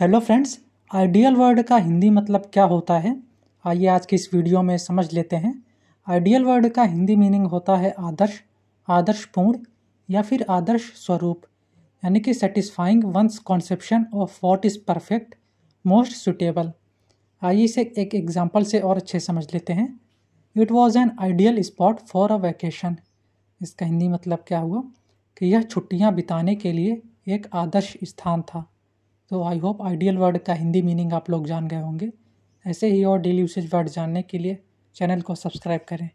Hello friends ideal word का हिंदी मतलब क्या होता है? आइए आज की इस वीडियो में समझ लेते हैं। आइडियल वर्ड का हिंदी मीनिंग होता है आदर्श, आदर्शपूर्ण या फिर आदर्श स्वरूप, यानी कि satisfying one's conception of what is perfect most suitable आइए इसे एक एग्ज़ाम्पल से और अच्छे समझ लेते हैं। It was an ideal spot for a vacation इसका हिंदी मतलब क्या हुआ? कि यह छुट्टियाँ बिताने के लिए एक आदर्श स्थान था। तो आई होप आइडियल वर्ड का हिंदी मीनिंग आप लोग जान गए होंगे। ऐसे ही और डेली यूसेज वर्ड जानने के लिए चैनल को सब्सक्राइब करें।